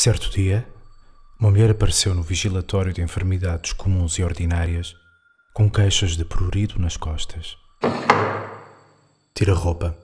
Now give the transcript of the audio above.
Certo dia, uma mulher apareceu no vigilatório de enfermidades comuns e ordinárias com queixas de prurido nas costas. Tira roupa